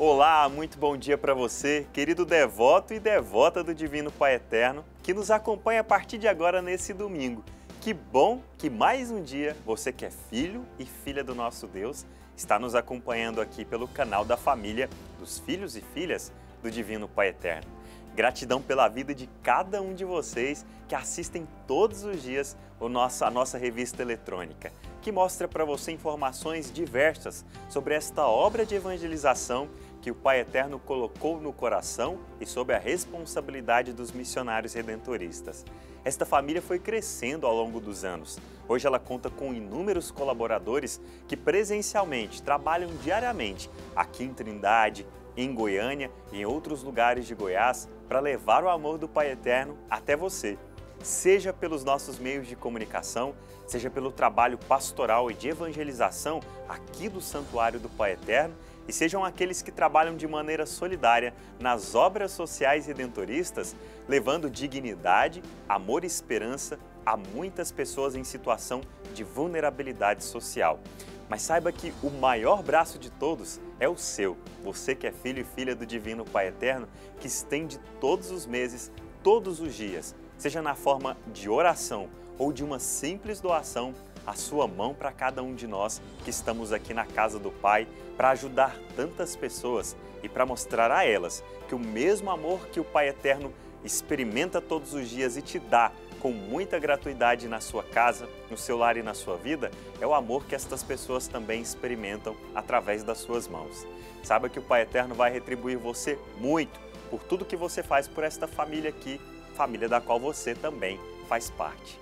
Olá, muito bom dia para você, querido devoto e devota do Divino Pai Eterno, que nos acompanha a partir de agora nesse domingo. Que bom que mais um dia você que é filho e filha do nosso Deus está nos acompanhando aqui pelo canal da família dos filhos e filhas do Divino Pai Eterno. Gratidão pela vida de cada um de vocês que assistem todos os dias o nosso, a nossa revista eletrônica, que mostra para você informações diversas sobre esta obra de evangelização que o Pai Eterno colocou no coração e sob a responsabilidade dos missionários redentoristas. Esta família foi crescendo ao longo dos anos. Hoje ela conta com inúmeros colaboradores que presencialmente trabalham diariamente aqui em Trindade, em Goiânia e em outros lugares de Goiás para levar o amor do Pai Eterno até você. Seja pelos nossos meios de comunicação, seja pelo trabalho pastoral e de evangelização aqui do Santuário do Pai Eterno e sejam aqueles que trabalham de maneira solidária nas obras sociais redentoristas, levando dignidade, amor e esperança a muitas pessoas em situação de vulnerabilidade social. Mas saiba que o maior braço de todos é o seu, você que é filho e filha do Divino Pai Eterno, que estende todos os meses, todos os dias, seja na forma de oração ou de uma simples doação a sua mão para cada um de nós que estamos aqui na casa do Pai para ajudar tantas pessoas e para mostrar a elas que o mesmo amor que o Pai Eterno experimenta todos os dias e te dá com muita gratuidade na sua casa, no seu lar e na sua vida, é o amor que estas pessoas também experimentam através das suas mãos. Saiba que o Pai Eterno vai retribuir você muito por tudo que você faz por esta família aqui, família da qual você também faz parte.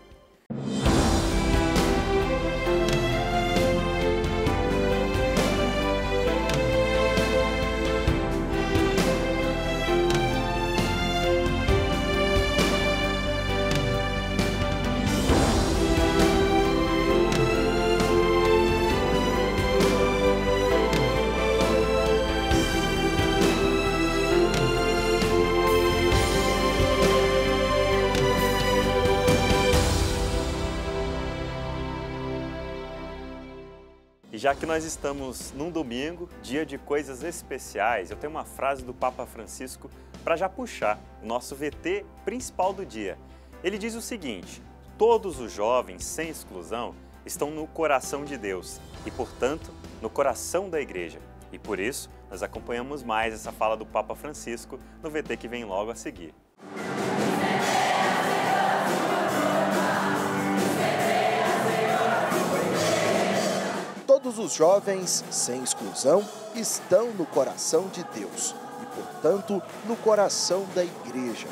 E já que nós estamos num domingo, dia de coisas especiais, eu tenho uma frase do Papa Francisco para já puxar o nosso VT principal do dia. Ele diz o seguinte: todos os jovens, sem exclusão, estão no coração de Deus e, portanto, no coração da igreja. E por isso, nós acompanhamos mais essa fala do Papa Francisco no VT que vem logo a seguir. Todos os jovens, sem exclusão, estão no coração de Deus e, portanto, no coração da Igreja.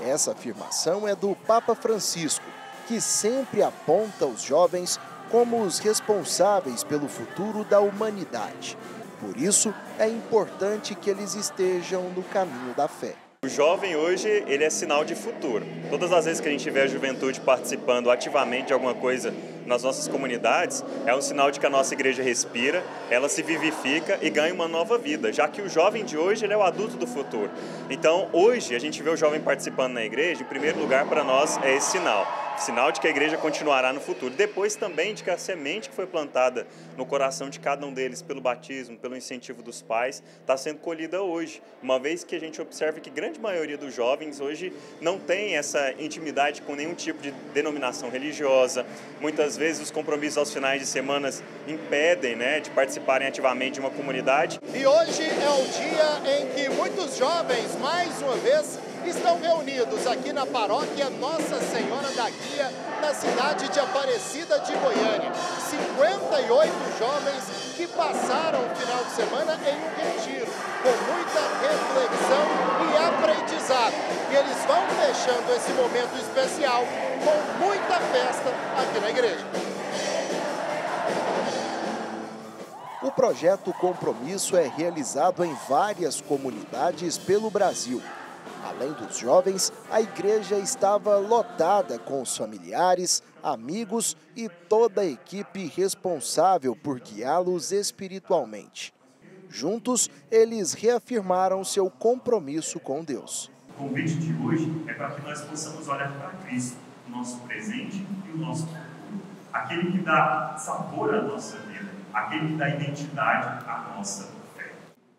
Essa afirmação é do Papa Francisco, que sempre aponta os jovens como os responsáveis pelo futuro da humanidade. Por isso, é importante que eles estejam no caminho da fé. O jovem hoje, ele é sinal de futuro. Todas as vezes que a gente vê a juventude participando ativamente de alguma coisa nas nossas comunidades, é um sinal de que a nossa igreja respira, ela se vivifica e ganha uma nova vida, já que o jovem de hoje é o adulto do futuro. Então, hoje, a gente vê o jovem participando na igreja, em primeiro lugar, para nós é esse sinal sinal de que a igreja continuará no futuro. Depois também de que a semente que foi plantada no coração de cada um deles pelo batismo, pelo incentivo dos pais, está sendo colhida hoje. Uma vez que a gente observa que grande maioria dos jovens hoje não tem essa intimidade com nenhum tipo de denominação religiosa. Muitas vezes os compromissos aos finais de semanas impedem né, de participarem ativamente de uma comunidade. E hoje é o dia em que muitos jovens, mais uma vez, estão reunidos aqui na paróquia Nossa Senhora da Guia, na cidade de Aparecida de Goiânia. 58 jovens que passaram o final de semana em um retiro, com muita reflexão e aprendizado. E eles vão deixando esse momento especial com muita festa aqui na igreja. O projeto Compromisso é realizado em várias comunidades pelo Brasil. Além dos jovens, a igreja estava lotada com os familiares, amigos e toda a equipe responsável por guiá-los espiritualmente. Juntos, eles reafirmaram seu compromisso com Deus. O convite de hoje é para que nós possamos olhar para Cristo, o nosso presente e o nosso futuro. Aquele que dá sabor à nossa vida, aquele que dá identidade à nossa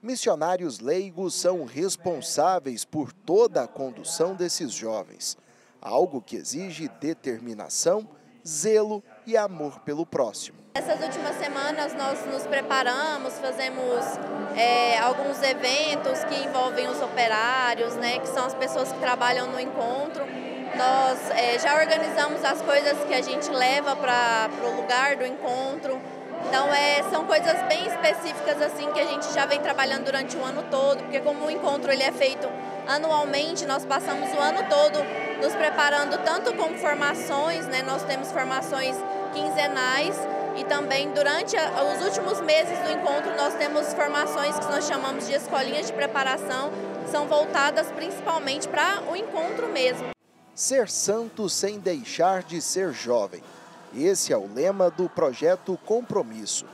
missionários leigos são responsáveis por toda a condução desses jovens, algo que exige determinação, zelo e amor pelo próximo. Essas últimas semanas nós nos preparamos, fazemos é, alguns eventos que envolvem os operários, né, que são as pessoas que trabalham no encontro. Nós é, já organizamos as coisas que a gente leva para o lugar do encontro. Então é, são coisas bem específicas assim que a gente já vem trabalhando durante o ano todo, porque como o encontro ele é feito anualmente, nós passamos o ano todo nos preparando tanto com formações, né? Nós temos formações quinzenais e também durante os últimos meses do encontro nós temos formações que nós chamamos de escolinhas de preparação, são voltadas principalmente para o encontro mesmo. Ser santo sem deixar de ser jovem. Esse é o lema do projeto Compromisso.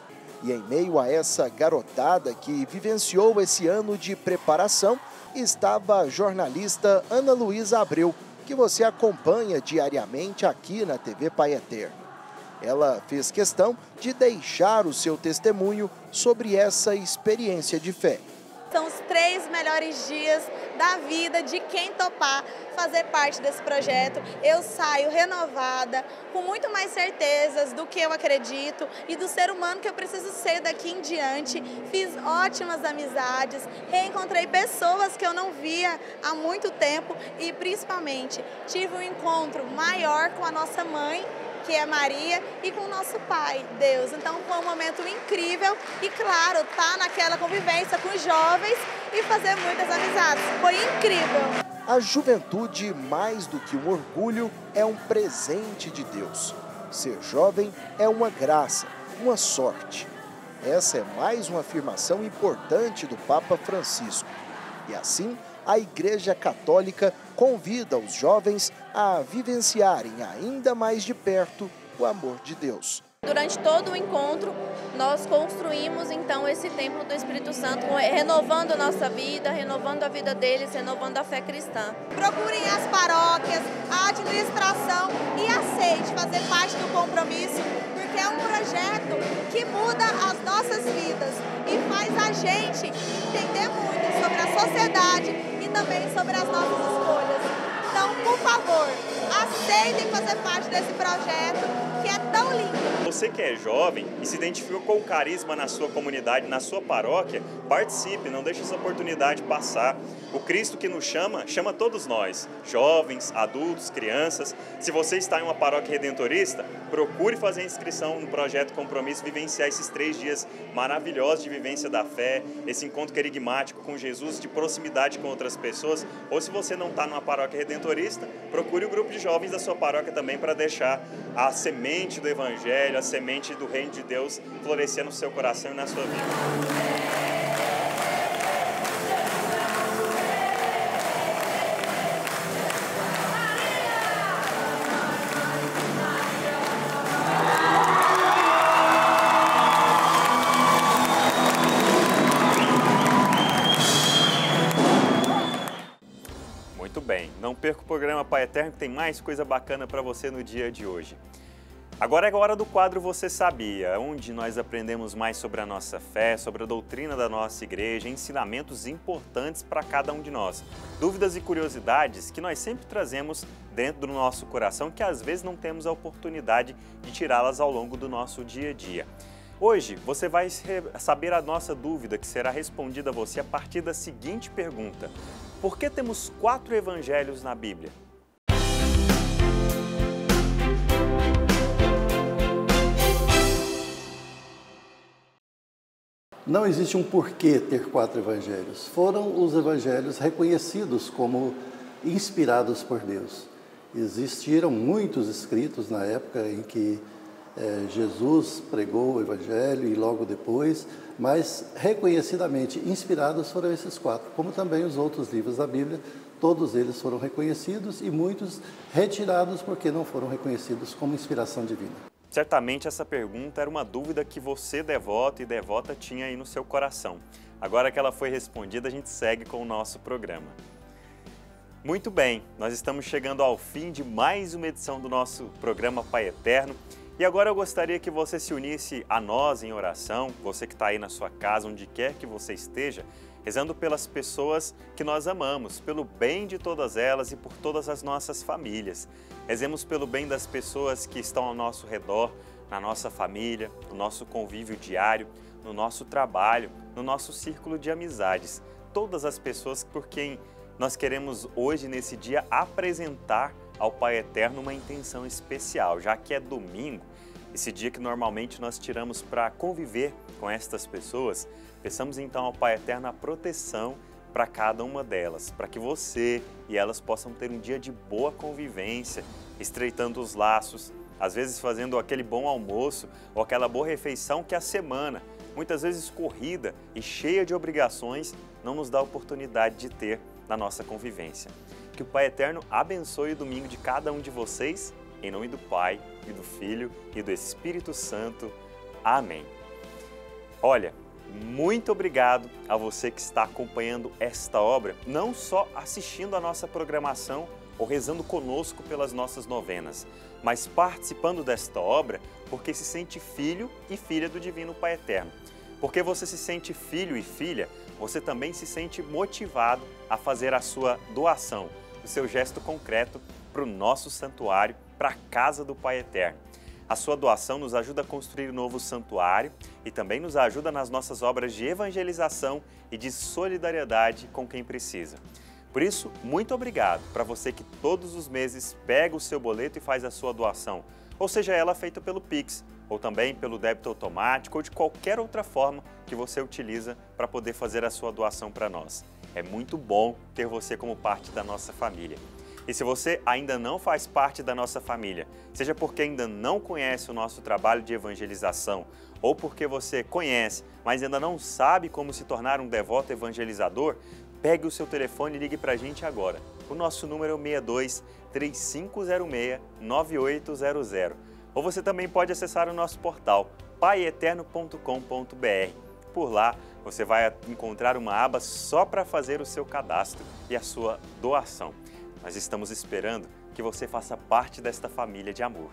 E em meio a essa garotada que vivenciou esse ano de preparação, estava a jornalista Ana Luísa Abreu, que você acompanha diariamente aqui na TV Pai Eterno. Ela fez questão de deixar o seu testemunho sobre essa experiência de fé. São os três melhores dias da vida de quem topar fazer parte desse projeto. Eu saio renovada, com muito mais certezas do que eu acredito e do ser humano que eu preciso ser daqui em diante. Fiz ótimas amizades, reencontrei pessoas que eu não via há muito tempo e principalmente tive um encontro maior com a nossa mãe que é Maria, e com o nosso Pai, Deus. Então foi um momento incrível e, claro, tá naquela convivência com os jovens e fazer muitas amizades. Foi incrível. A juventude, mais do que um orgulho, é um presente de Deus. Ser jovem é uma graça, uma sorte. Essa é mais uma afirmação importante do Papa Francisco. E assim, a Igreja Católica convida os jovens a vivenciarem ainda mais de perto o amor de Deus. Durante todo o encontro, nós construímos então esse templo do Espírito Santo, renovando a nossa vida, renovando a vida deles, renovando a fé cristã. Procurem as paróquias, a administração e aceite fazer parte do compromisso, porque é um projeto que muda as nossas vidas e faz a gente entender muito sobre a sociedade também sobre as nossas escolhas. Então, por favor, aceitem fazer parte desse projeto que é tão lindo. Você que é jovem e se identificou com o carisma na sua comunidade, na sua paróquia, participe, não deixe essa oportunidade passar. O Cristo que nos chama, chama todos nós, jovens, adultos, crianças. Se você está em uma paróquia redentorista, procure fazer inscrição no projeto Compromisso, vivenciar esses três dias maravilhosos de vivência da fé, esse encontro querigmático com Jesus, de proximidade com outras pessoas. Ou se você não está numa paróquia redentorista, procure o grupo de jovens da sua paróquia também para deixar a semente do Evangelho, a semente do reino de Deus florescer no seu coração e na sua vida. Muito bem, não perca o programa Pai Eterno que tem mais coisa bacana para você no dia de hoje. Agora é a hora do quadro Você Sabia, onde nós aprendemos mais sobre a nossa fé, sobre a doutrina da nossa igreja, ensinamentos importantes para cada um de nós. Dúvidas e curiosidades que nós sempre trazemos dentro do nosso coração, que às vezes não temos a oportunidade de tirá-las ao longo do nosso dia a dia. Hoje você vai saber a nossa dúvida que será respondida a você a partir da seguinte pergunta: Por que temos quatro evangelhos na Bíblia? Não existe um porquê ter quatro evangelhos. Foram os evangelhos reconhecidos como inspirados por Deus. Existiram muitos escritos na época em que é, Jesus pregou o evangelho e logo depois, mas reconhecidamente inspirados foram esses quatro, como também os outros livros da Bíblia. Todos eles foram reconhecidos e muitos retirados porque não foram reconhecidos como inspiração divina. Certamente essa pergunta era uma dúvida que você, devoto e devota, tinha aí no seu coração. Agora que ela foi respondida, a gente segue com o nosso programa. Muito bem, nós estamos chegando ao fim de mais uma edição do nosso programa Pai Eterno. E agora eu gostaria que você se unisse a nós em oração, você que está aí na sua casa, onde quer que você esteja, rezando pelas pessoas que nós amamos, pelo bem de todas elas e por todas as nossas famílias. Rezemos pelo bem das pessoas que estão ao nosso redor, na nossa família, no nosso convívio diário, no nosso trabalho, no nosso círculo de amizades. Todas as pessoas por quem nós queremos hoje, nesse dia, apresentar ao Pai Eterno uma intenção especial, já que é domingo, esse dia que normalmente nós tiramos para conviver com estas pessoas. Peçamos então ao Pai Eterno a proteção para cada uma delas, para que você e elas possam ter um dia de boa convivência, estreitando os laços, às vezes fazendo aquele bom almoço ou aquela boa refeição que a semana, muitas vezes corrida e cheia de obrigações, não nos dá a oportunidade de ter na nossa convivência. Que o Pai Eterno abençoe o domingo de cada um de vocês, em nome do Pai e do Filho e do Espírito Santo. Amém. Olha, muito obrigado a você que está acompanhando esta obra, não só assistindo a nossa programação ou rezando conosco pelas nossas novenas, mas participando desta obra porque se sente filho e filha do Divino Pai Eterno. Porque você se sente filho e filha, você também se sente motivado a fazer a sua doação, o seu gesto concreto para o nosso santuário, para a casa do Pai Eterno. A sua doação nos ajuda a construir um novo santuário e também nos ajuda nas nossas obras de evangelização e de solidariedade com quem precisa. Por isso, muito obrigado para você que todos os meses pega o seu boleto e faz a sua doação, ou seja ela feita pelo Pix, ou também pelo débito automático ou de qualquer outra forma que você utiliza para poder fazer a sua doação para nós. É muito bom ter você como parte da nossa família. E se você ainda não faz parte da nossa família, seja porque ainda não conhece o nosso trabalho de evangelização, ou porque você conhece, mas ainda não sabe como se tornar um devoto evangelizador, pegue o seu telefone e ligue para a gente agora. O nosso número é o 62 3506 9800. Ou você também pode acessar o nosso portal paieterno.com.br. Por lá você vai encontrar uma aba só para fazer o seu cadastro e a sua doação. Nós estamos esperando que você faça parte desta família de amor.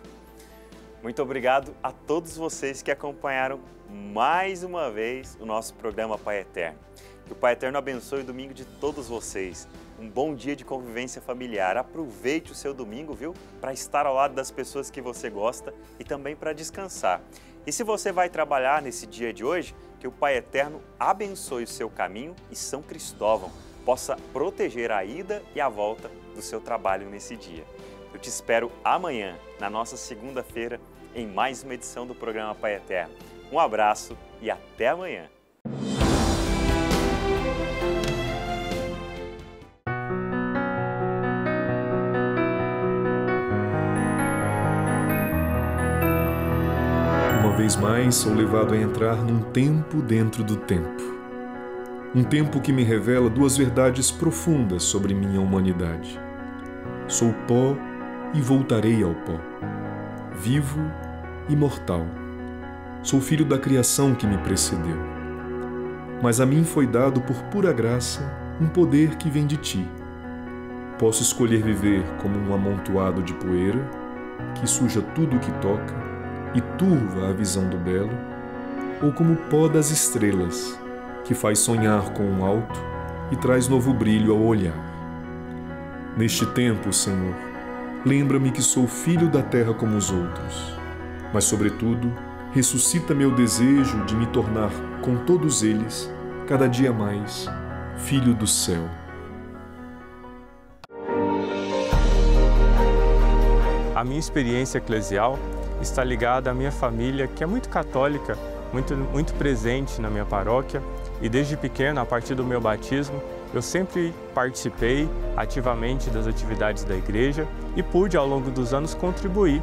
Muito obrigado a todos vocês que acompanharam mais uma vez o nosso programa Pai Eterno. Que o Pai Eterno abençoe o domingo de todos vocês. Um bom dia de convivência familiar. Aproveite o seu domingo, viu? Para estar ao lado das pessoas que você gosta e também para descansar. E se você vai trabalhar nesse dia de hoje, que o Pai Eterno abençoe o seu caminho e São Cristóvão possa proteger a ida e a volta do seu trabalho nesse dia. Eu te espero amanhã, na nossa segunda-feira, em mais uma edição do programa Pai Eterno. Um abraço e até amanhã. vez mais sou levado a entrar num tempo dentro do tempo. Um tempo que me revela duas verdades profundas sobre minha humanidade. Sou pó e voltarei ao pó. Vivo e mortal. Sou filho da criação que me precedeu. Mas a mim foi dado por pura graça um poder que vem de ti. Posso escolher viver como um amontoado de poeira que suja tudo o que toca e turva a visão do belo, ou como pó das estrelas, que faz sonhar com o alto e traz novo brilho ao olhar. Neste tempo, Senhor, lembra-me que sou filho da terra como os outros, mas, sobretudo, ressuscita meu desejo de me tornar, com todos eles, cada dia mais, filho do céu. A minha experiência eclesial está ligada à minha família, que é muito católica, muito, muito presente na minha paróquia. E desde pequeno, a partir do meu batismo, eu sempre participei ativamente das atividades da igreja e pude, ao longo dos anos, contribuir.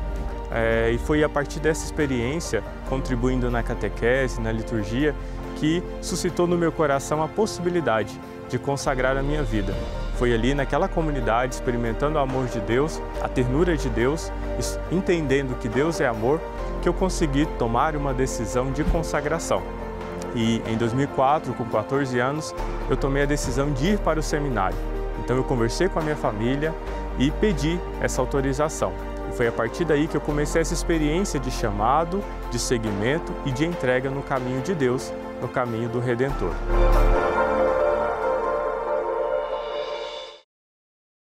É, e foi a partir dessa experiência, contribuindo na catequese, na liturgia, que suscitou no meu coração a possibilidade de consagrar a minha vida. Foi ali naquela comunidade, experimentando o amor de Deus, a ternura de Deus, entendendo que Deus é amor, que eu consegui tomar uma decisão de consagração. E em 2004, com 14 anos, eu tomei a decisão de ir para o seminário. Então eu conversei com a minha família e pedi essa autorização. Foi a partir daí que eu comecei essa experiência de chamado, de seguimento e de entrega no caminho de Deus, no caminho do Redentor.